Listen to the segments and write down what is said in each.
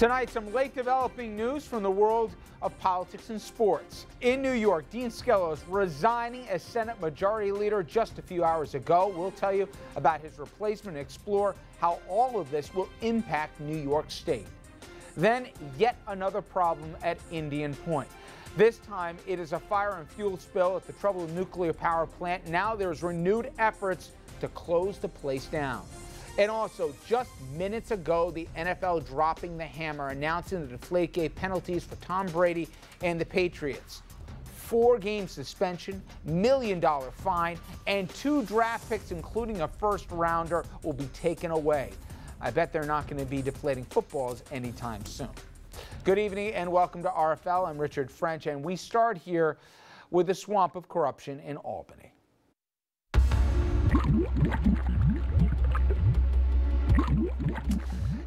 Tonight, some late developing news from the world of politics and sports. In New York, Dean Skelos resigning as Senate Majority Leader just a few hours ago. We'll tell you about his replacement and explore how all of this will impact New York State. Then, yet another problem at Indian Point. This time, it is a fire and fuel spill at the troubled nuclear power plant. Now there's renewed efforts to close the place down. And also, just minutes ago, the NFL dropping the hammer, announcing the Deflategate penalties for Tom Brady and the Patriots. Four game suspension, million dollar fine, and two draft picks, including a first rounder, will be taken away. I bet they're not going to be deflating footballs anytime soon. Good evening and welcome to RFL. I'm Richard French, and we start here with the swamp of corruption in Albany.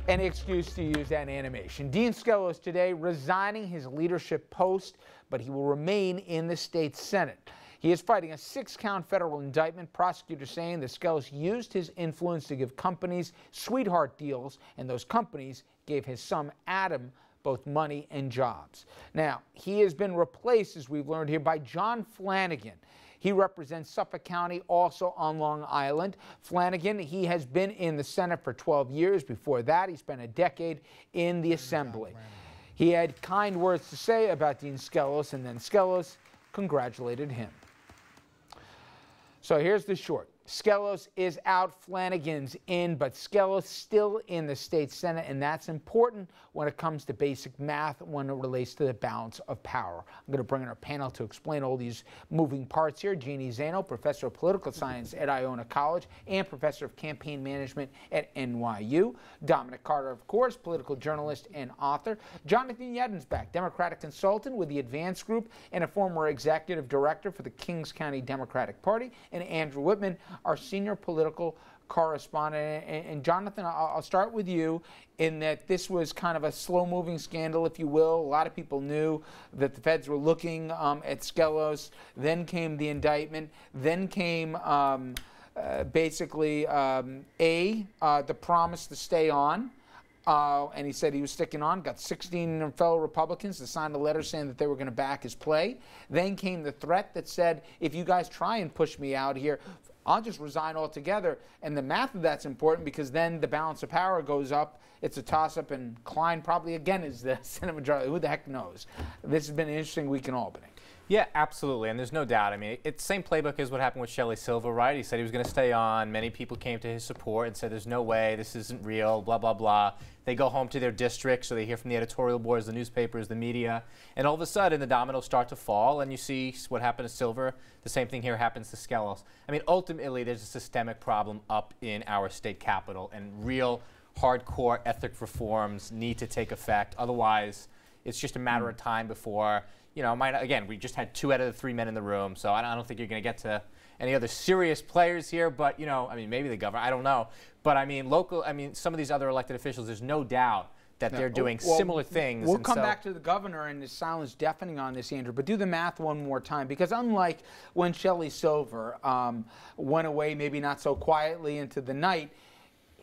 Any excuse to use that animation. Dean Skelos today resigning his leadership post, but he will remain in the state Senate. He is fighting a six count federal indictment. Prosecutors saying that Skelos used his influence to give companies sweetheart deals, and those companies gave his son Adam both money and jobs. Now, he has been replaced, as we've learned here, by John Flanagan. He represents Suffolk County, also on Long Island. Flanagan, he has been in the Senate for 12 years. Before that, he spent a decade in the Assembly. He had kind words to say about Dean Skelos, and then Skelos congratulated him. So here's the short. Skelos is out, Flanagan's in, but Skelos still in the state senate, and that's important when it comes to basic math when it relates to the balance of power. I'm going to bring in our panel to explain all these moving parts here. Jeanne Zaino, professor of political science at Iona College and professor of campaign management at NYU. Dominic Carter, of course, political journalist and author. Jonathan Yedensbach, Democratic consultant with the Advance Group and a former executive director for the Kings County Democratic Party. And Andrew Whitman, our senior political correspondent. And, and Jonathan, I'll, I'll, start with you in that this was kind of a slow moving scandal, if you will. A lot of people knew that the feds were looking um, at Skelos. Then came the indictment. Then came. Um, uh, basically, um, A, uh, the promise to stay on. Uh, and he said he was sticking on. Got 16 fellow Republicans to sign a letter saying that they were going to back his play. Then came the threat that said, if you guys try and push me out here, I'll just resign altogether. And the math of that's important because then the balance of power goes up. It's a toss up, and Klein probably again is the Senate majority. Who the heck knows? This has been an interesting week in Albany. Yeah, absolutely, and there's no doubt. I mean, it's the same playbook as what happened with Shelley Silver, right? He said he was going to stay on. Many people came to his support and said, "There's no way, this isn't real." Blah blah blah. They go home to their districts, so they hear from the editorial boards, the newspapers, the media, and all of a sudden the dominoes start to fall, and you see what happened to Silver. The same thing here happens to Skelos. I mean, ultimately, there's a systemic problem up in our state capital, and real hardcore ethic reforms need to take effect. Otherwise, it's just a matter of mm. time before you know, might, again, we just had two out of the three men in the room, so I don't, think you're going to get to any other serious players here. But you know, I mean, maybe the governor, I don't know. But I mean, local, I mean, some of these other elected officials, there's no doubt that they're doing well, similar things. We'll come so back to the governor and his silence deafening on this, Andrew. But do the math one more time, because unlike when Shelley Silver um, went away, maybe not so quietly into the night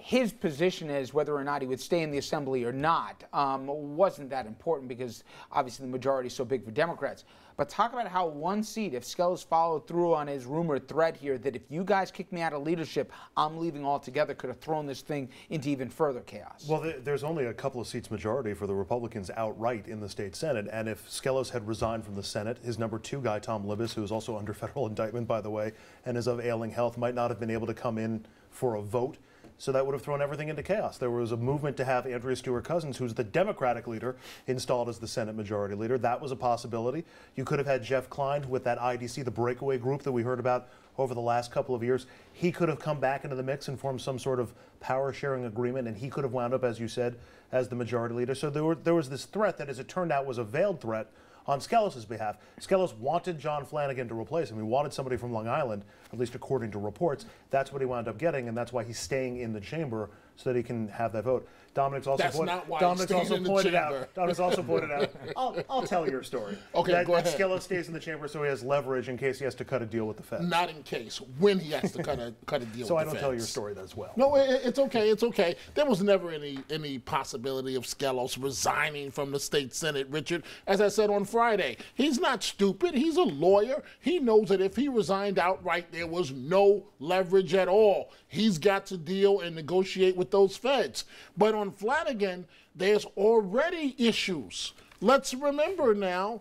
his position is whether or not he would stay in the assembly or not um, wasn't that important because obviously the majority is so big for Democrats. But talk about how one seat, if Skelos followed through on his rumored threat here that if you guys kick me out of leadership, I'm leaving altogether, could have thrown this thing into even further chaos. Well, there's only a couple of seats majority for the Republicans outright in the state Senate. And if Skelos had resigned from the Senate, his number two guy, Tom Libous, who is also under federal indictment, by the way, and is of ailing health, might not have been able to come in for a vote. So that would have thrown everything into chaos. There was a movement to have Andrea Stewart Cousins, who's the Democratic leader, installed as the Senate Majority Leader. That was a possibility. You could have had Jeff Klein with that IDC, the breakaway group that we heard about over the last couple of years. He could have come back into the mix and formed some sort of power sharing agreement, and he could have wound up, as you said, as the Majority Leader. So there, were, there was this threat that, as it turned out, was a veiled threat on Skelos' behalf. Skelos wanted John Flanagan to replace him. He wanted somebody from Long Island, at least according to reports. That's what he wound up getting, and that's why he's staying in the chamber so that he can have that vote. Dominic's also That's point- not why Dominic's also pointed out. Dominic's also pointed out. I'll, I'll tell your story. Okay, that, go that ahead. Skelos stays in the chamber so he has leverage in case he has to cut a deal with the Fed. Not in case when he has to cut a cut a deal. With the feds. So I don't tell your story as well. No, it, it's okay. It's okay. There was never any any possibility of Skelos resigning from the state senate, Richard. As I said on Friday, he's not stupid. He's a lawyer. He knows that if he resigned outright, there was no leverage at all. He's got to deal and negotiate with those feds. But on Flanagan, there's already issues. Let's remember now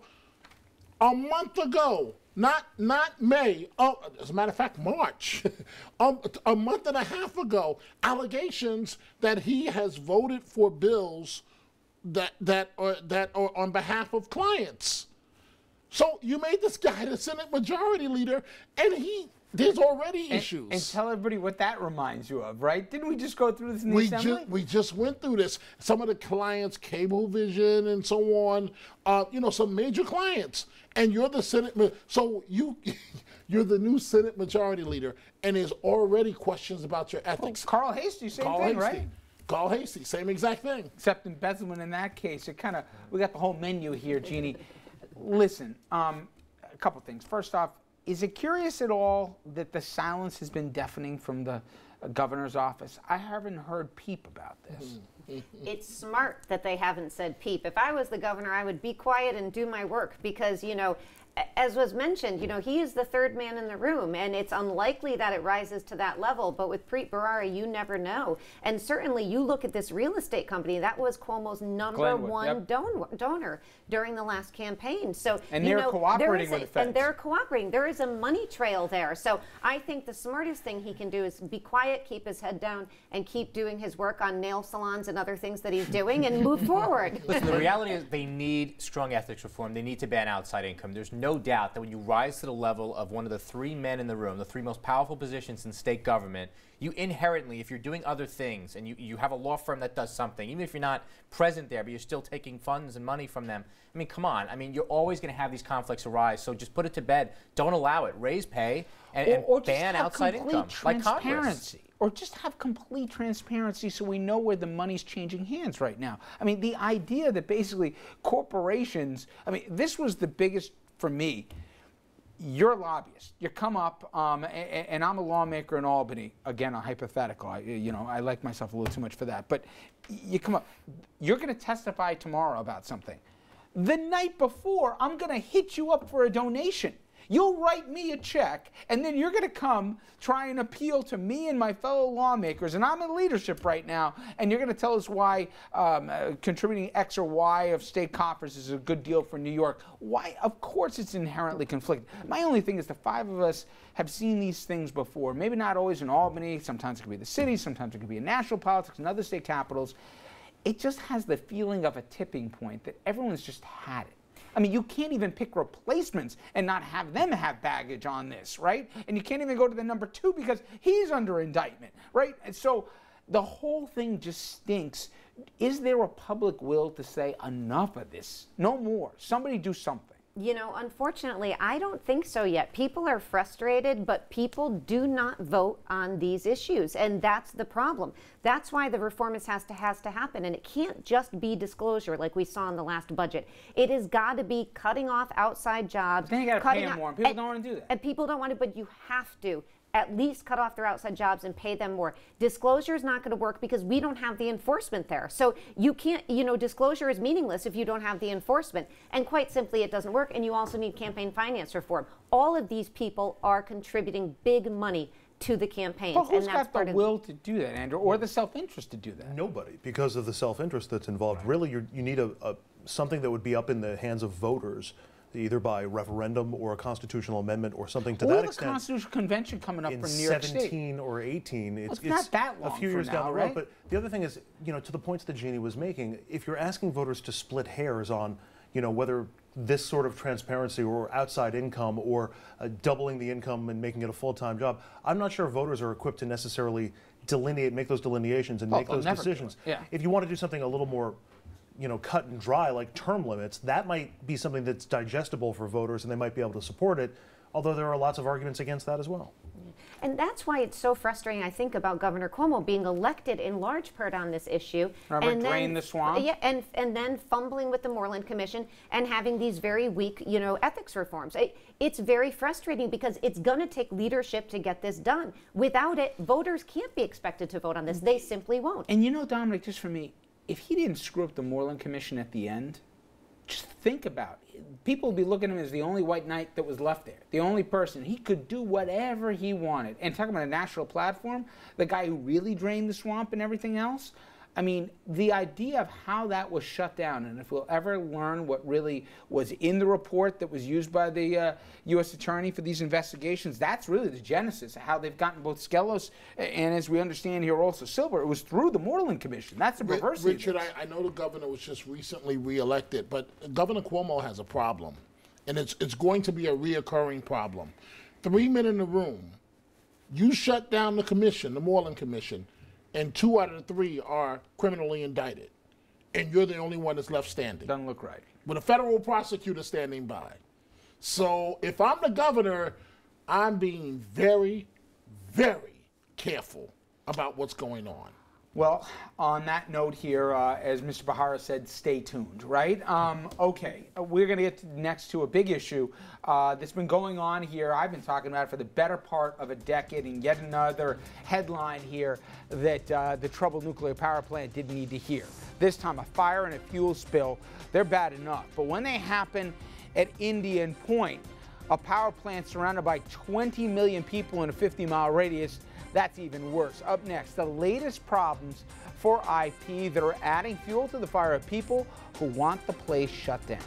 a month ago, not not May. Oh, as a matter of fact, March, a month and a half ago, allegations that he has voted for bills that that are that are on behalf of clients. So you made this guy the Senate Majority Leader, and he there's already And- issues. And, tell everybody what that reminds you of, right? Didn't we just go through this in the we assembly? just we just went through this. Some of the clients, Cablevision and so on, uh, you know, some major clients, and you're the Senate. ma- So you you're the new Senate Majority Leader, and there's already questions about your ethics. Carl Heastie, same Carl thing, Heastie. right? Carl Heastie, same exact thing. Except embezzlement in that case, it kind of we got the whole menu here, Jeanne. Listen, um, a couple things. First off, is it curious at all that the silence has been deafening from the uh, governor's office? I haven't heard peep about this. it's smart that they haven't said peep. If I was the governor, I would be quiet and do my work because, you know, as was mentioned, you know, he is the third man in the room, and it's unlikely that it rises to that level. But with Preet Bharara, you never know. And certainly, you look at this real estate company, that was Cuomo's number Glenwood, one yep. don- donor during the last campaign. So, And they're know, cooperating there with the a- And they're cooperating. There is a money trail there. So I think the smartest thing he can do is be quiet, keep his head down, and keep doing his work on nail salons and other things that he's doing and move forward. Listen, the reality is they need strong ethics reform. They need to ban outside income. There's no doubt that when you rise to the level of one of the three men in the room, the three most powerful positions in state government, you inherently, if you're doing other things and you, you have a law firm that does something, even if you're not present there, but you're still taking funds and money from them, I mean, come on. I mean, you're always going to have these conflicts arise. So just put it to bed. Don't allow it. Raise pay and, and or, or ban outside income, like Congress. transparency. Or just have complete transparency so we know where the money's changing hands right now. I mean, the idea that basically corporations, I mean, this was the biggest for me. You're a lobbyist. You come up, um, a- a- and, I'm a lawmaker in Albany. Again, a hypothetical. I, you know, I like myself a little too much for that. But you come up. You're going to testify tomorrow about something. The night before, I'm going to hit you up for a donation. You'll write me a check, and then you're going to come try and appeal to me and my fellow lawmakers. And I'm in leadership right now, and you're going to tell us why um, uh, contributing X or Y of state coffers is a good deal for New York. Why? Of course, it's inherently conflicted. My only thing is the five of us have seen these things before. Maybe not always in Albany. Sometimes it could be the city. Sometimes it could be in national politics and other state capitals. It just has the feeling of a tipping point that everyone's just had it. I mean, you can't even pick replacements and not have them have baggage on this, right? And you can't even go to the number two because he's under indictment, right? And so the whole thing just stinks. Is there a public will to say enough of this? No more. Somebody do something. You know, unfortunately, I don't think so yet. People are frustrated, but people do not vote on these issues, and that's the problem. That's why the reform is, has to has to happen, and it can't just be disclosure like we saw in the last budget. It has got to be cutting off outside jobs. Then you gotta pay them more, and people don't wanna do that. And people don't want to, but you have to at least cut off their outside jobs and pay them more. Disclosure is not going to work because we don't have the enforcement there. So you can't, you know, disclosure is meaningless if you don't have the enforcement. And quite simply, it doesn't work. And you also need campaign finance reform. All of these people are contributing big money to the campaigns, But who's and that's got part the of will to do that, Andrew, or the self-interest to do that? Nobody, because of the self-interest that's involved. Really, you're, you need a, a something that would be up in the hands of voters, either by referendum or a constitutional amendment or something to or that the extent. Constitutional Convention coming up in for New York 17 State. or 18, it's, it's not that a long few years now, down the road. right? But the other thing is, you know, to the points that Jeanne was making, if you're asking voters to split hairs on, you know, whether this sort of transparency or outside income or uh, doubling the income and making it a full-time job, I'm not sure voters are equipped to necessarily delineate, make those delineations and Oh, make those decisions. yeah. If you want to do something a little more you know, cut and dry like term limits, that might be something that's digestible for voters and they might be able to support it, although there are lots of arguments against that as well. And that's why it's so frustrating, I think, about Governor Cuomo being elected in large part on this issue. Remember and drain the swamp? Yeah, and, and then fumbling with the Moreland Commission and having these very weak, you know, ethics reforms. It, it's very frustrating because it's going to take leadership to get this done. Without it, voters can't be expected to vote on this. They simply won't. And you know, Dominic, just for me, if he didn't screw up the Moreland Commission at the end, just think about it. People would be looking at him as the only white knight that was left there, the only person. He could do whatever he wanted. And talking about a national platform, the guy who really drained the swamp and everything else. I mean, the idea of how that was shut down, and if we'll ever learn what really was in the report that was used by the uh, U.S. Attorney for these investigations, that's really the genesis of how they've gotten both Skelos and, as we understand here, also Silver. It was through the Moreland Commission. That's the perversity. Richard. I, I know the governor was just recently reelected, but Governor Cuomo has a problem, and it's it's going to be a reoccurring problem. Three men in the room, you shut down the commission, the Moreland Commission, and two out of the three are criminally indicted, and you're the only one that's left standing Doesn't look right. with a federal prosecutor standing by. So if I'm the governor, I'm being very, very careful about what's going on. Well, on that note here, uh, as Mr. Bharara said, stay tuned, right? Um, okay, we're going to get next to a big issue uh, that's been going on here. I've been talking about it for the better part of a decade, and yet another headline here that uh, the troubled nuclear power plant didn't need to hear. This time, a fire and a fuel spill, they're bad enough. But when they happen at Indian Point, a power plant surrounded by 20 million people in a 50 mile radius, that's even worse. Up next, the latest problems for IP that are adding fuel to the fire of people who want the place shut down.